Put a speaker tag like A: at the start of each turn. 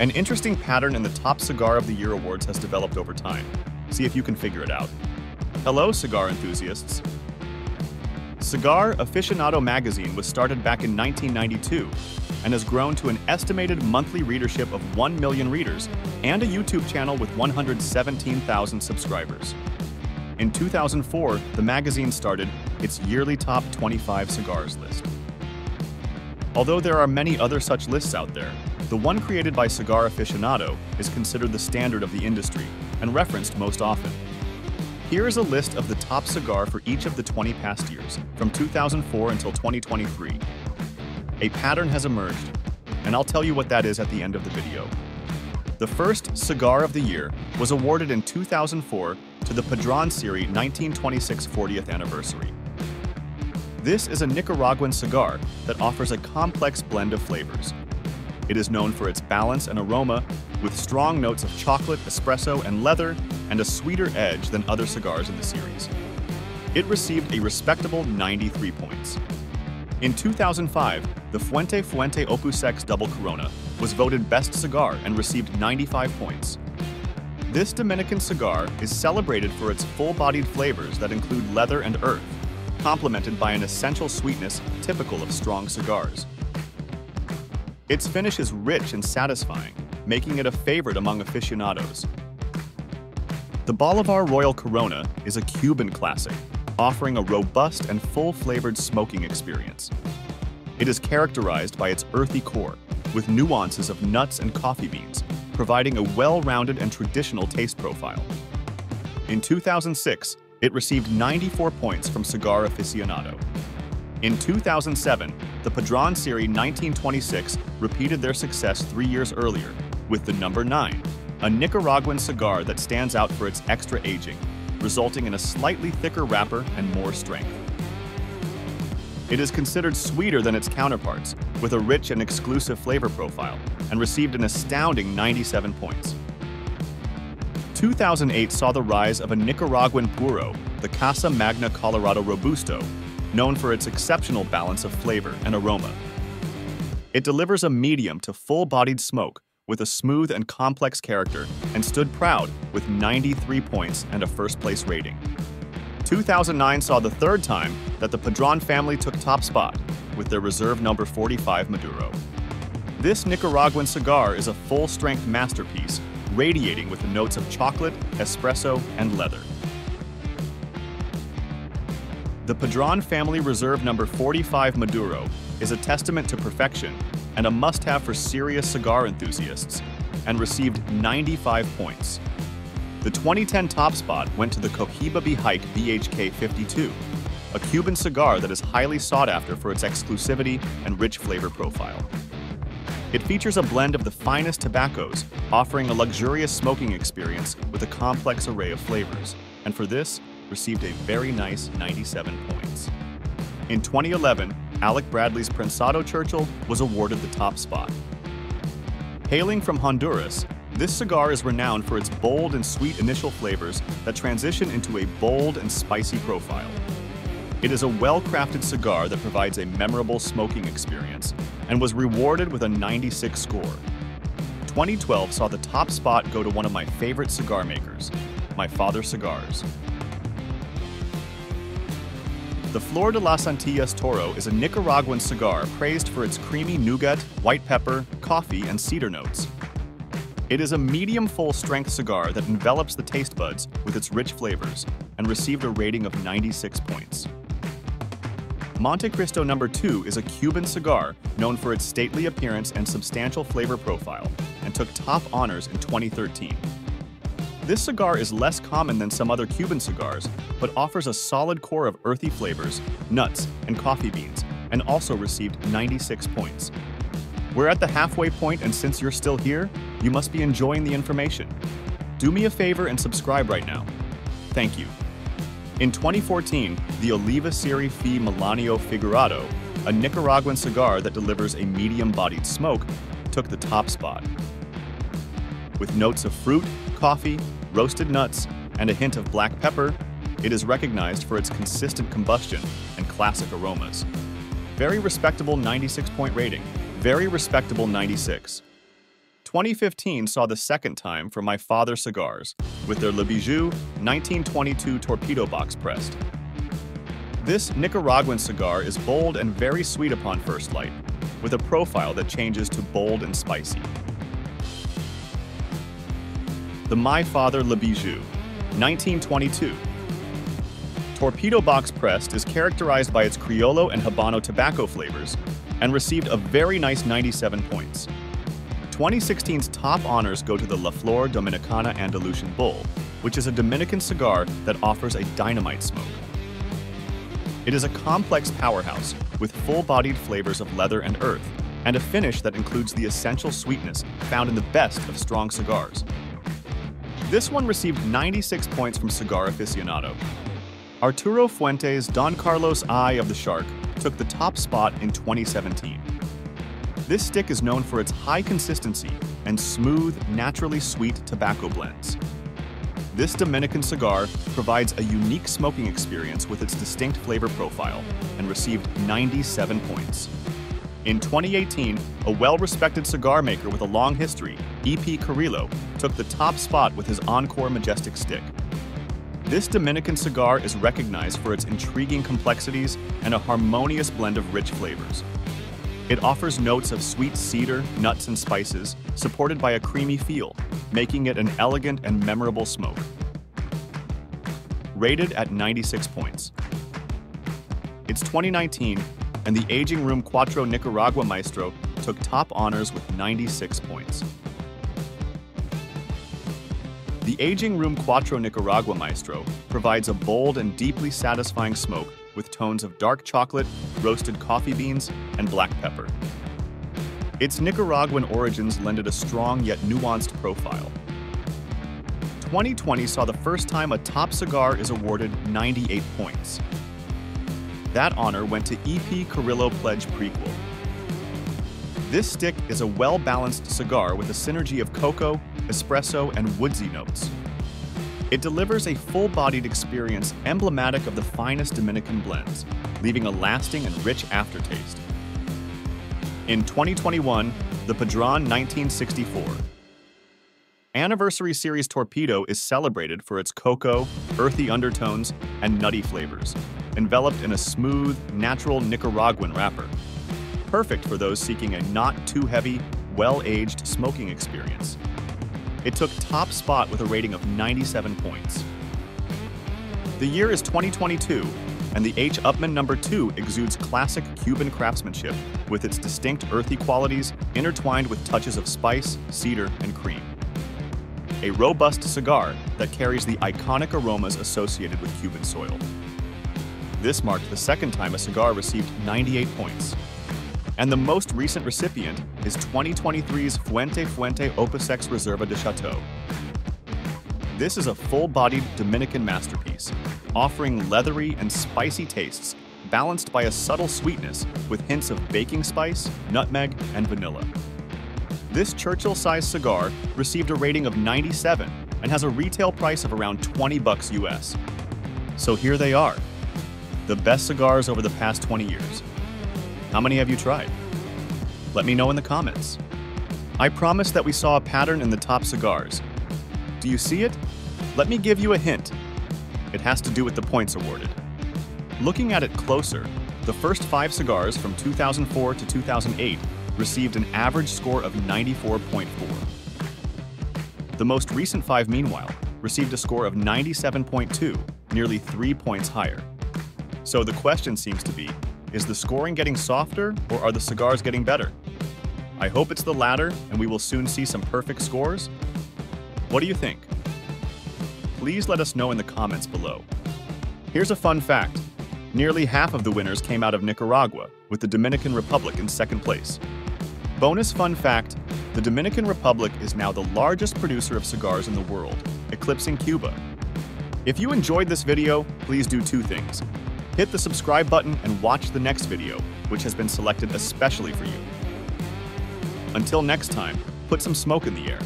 A: An interesting pattern in the top Cigar of the Year awards has developed over time. See if you can figure it out. Hello, cigar enthusiasts. Cigar Aficionado magazine was started back in 1992 and has grown to an estimated monthly readership of 1 million readers and a YouTube channel with 117,000 subscribers. In 2004, the magazine started its yearly top 25 cigars list. Although there are many other such lists out there, the one created by Cigar Aficionado is considered the standard of the industry and referenced most often. Here is a list of the top cigar for each of the 20 past years, from 2004 until 2023. A pattern has emerged, and I'll tell you what that is at the end of the video. The first Cigar of the Year was awarded in 2004 to the Padron Serie 1926 40th anniversary. This is a Nicaraguan cigar that offers a complex blend of flavors. It is known for its balance and aroma, with strong notes of chocolate, espresso, and leather, and a sweeter edge than other cigars in the series. It received a respectable 93 points. In 2005, the Fuente Fuente Opus X Double Corona was voted Best Cigar and received 95 points. This Dominican cigar is celebrated for its full-bodied flavors that include leather and earth, complemented by an essential sweetness typical of strong cigars. Its finish is rich and satisfying, making it a favorite among aficionados. The Bolivar Royal Corona is a Cuban classic, offering a robust and full-flavored smoking experience. It is characterized by its earthy core, with nuances of nuts and coffee beans, providing a well-rounded and traditional taste profile. In 2006, it received 94 points from Cigar Aficionado. In 2007, the Padron Serie 1926 repeated their success three years earlier with the number 9, a Nicaraguan cigar that stands out for its extra aging, resulting in a slightly thicker wrapper and more strength. It is considered sweeter than its counterparts, with a rich and exclusive flavor profile, and received an astounding 97 points. 2008 saw the rise of a Nicaraguan puro, the Casa Magna Colorado Robusto, known for its exceptional balance of flavor and aroma. It delivers a medium to full-bodied smoke with a smooth and complex character and stood proud with 93 points and a first-place rating. 2009 saw the third time that the Padron family took top spot with their reserve number 45 Maduro. This Nicaraguan cigar is a full-strength masterpiece, radiating with the notes of chocolate, espresso, and leather. The Padron Family Reserve number 45 Maduro is a testament to perfection and a must-have for serious cigar enthusiasts, and received 95 points. The 2010 top spot went to the Cohiba Behike BHK 52, a Cuban cigar that is highly sought after for its exclusivity and rich flavor profile. It features a blend of the finest tobaccos, offering a luxurious smoking experience with a complex array of flavors, and for this, received a very nice 97 points. In 2011, Alec Bradley's Prensado Churchill was awarded the top spot. Hailing from Honduras, this cigar is renowned for its bold and sweet initial flavors that transition into a bold and spicy profile. It is a well-crafted cigar that provides a memorable smoking experience and was rewarded with a 96 score. 2012 saw the top spot go to one of my favorite cigar makers, My Father Cigars. The Flor de las Antillas Toro is a Nicaraguan cigar praised for its creamy nougat, white pepper, coffee, and cedar notes. It is a medium full strength cigar that envelops the taste buds with its rich flavors and received a rating of 96 points. Montecristo No. 2 is a Cuban cigar known for its stately appearance and substantial flavor profile and took top honors in 2013. This cigar is less common than some other Cuban cigars, but offers a solid core of earthy flavors, nuts, and coffee beans, and also received 96 points. We're at the halfway point, and since you're still here, you must be enjoying the information. Do me a favor and subscribe right now. Thank you. In 2014, the Oliva Serie V Melanio Figurado, a Nicaraguan cigar that delivers a medium-bodied smoke, took the top spot. With notes of fruit, coffee, roasted nuts, and a hint of black pepper, it is recognized for its consistent combustion and classic aromas. Very respectable 96 point rating. Very respectable 96. 2015 saw the second time for my father cigars, with their Le Bijou 1922 torpedo box pressed. This Nicaraguan cigar is bold and very sweet upon first light, with a profile that changes to bold and spicy. The My Father Le Bijou, 1922. Torpedo Box Pressed is characterized by its Criollo and Habano tobacco flavors and received a very nice 97 points. 2016's top honors go to the La Flor Dominicana Andalusian Bull, which is a Dominican cigar that offers a dynamite smoke. It is a complex powerhouse with full-bodied flavors of leather and earth, and a finish that includes the essential sweetness found in the best of strong cigars. This one received 96 points from Cigar Aficionado. Arturo Fuentes' Don Carlos Eye of the Shark took the top spot in 2017. This stick is known for its high consistency and smooth, naturally sweet tobacco blends. This Dominican cigar provides a unique smoking experience with its distinct flavor profile and received 97 points. In 2018, a well-respected cigar maker with a long history, E.P. Carrillo, took the top spot with his Encore Majestic stick. This Dominican cigar is recognized for its intriguing complexities and a harmonious blend of rich flavors. It offers notes of sweet cedar, nuts, and spices, supported by a creamy feel, making it an elegant and memorable smoke. Rated at 96 points. It's 2019, and the Aging Room Quattro Nicaragua Maestro took top honors with 96 points. The Aging Room Quattro Nicaragua Maestro provides a bold and deeply satisfying smoke with tones of dark chocolate, roasted coffee beans, and black pepper. Its Nicaraguan origins lend it a strong yet nuanced profile. 2020 saw the first time a top cigar is awarded 98 points. That honor went to EP Carrillo Pledge Prequel. This stick is a well-balanced cigar with a synergy of cocoa, espresso, and woodsy notes. It delivers a full-bodied experience emblematic of the finest Dominican blends, leaving a lasting and rich aftertaste. In 2021, the Padron 1964. Anniversary Series Torpedo is celebrated for its cocoa, earthy undertones, and nutty flavors, enveloped in a smooth, natural Nicaraguan wrapper. Perfect for those seeking a not too heavy, well-aged smoking experience. It took top spot with a rating of 97 points. The year is 2022, and the H. Upmann No. 2 exudes classic Cuban craftsmanship with its distinct earthy qualities intertwined with touches of spice, cedar, and cream. A robust cigar that carries the iconic aromas associated with Cuban soil. This marked the second time a cigar received 98 points, and the most recent recipient is 2023's Fuente Fuente Opus X Reserva de Chateau. This is a full-bodied Dominican masterpiece, offering leathery and spicy tastes balanced by a subtle sweetness with hints of baking spice, nutmeg, and vanilla. This Churchill-sized cigar received a rating of 97 and has a retail price of around 20 bucks US. So here they are, the best cigars over the past 20 years. How many have you tried? Let me know in the comments. I promised that we saw a pattern in the top cigars. Do you see it? Let me give you a hint. It has to do with the points awarded. Looking at it closer, the first five cigars from 2004 to 2008 received an average score of 94.4. The most recent five, meanwhile, received a score of 97.2, nearly three points higher. So the question seems to be, is the scoring getting softer or are the cigars getting better? I hope it's the latter and we will soon see some perfect scores. What do you think? Please let us know in the comments below. Here's a fun fact. Nearly half of the winners came out of Nicaragua, with the Dominican Republic in second place. Bonus fun fact, the Dominican Republic is now the largest producer of cigars in the world, eclipsing Cuba. If you enjoyed this video, please do two things. Hit the subscribe button and watch the next video, which has been selected especially for you. Until next time, put some smoke in the air.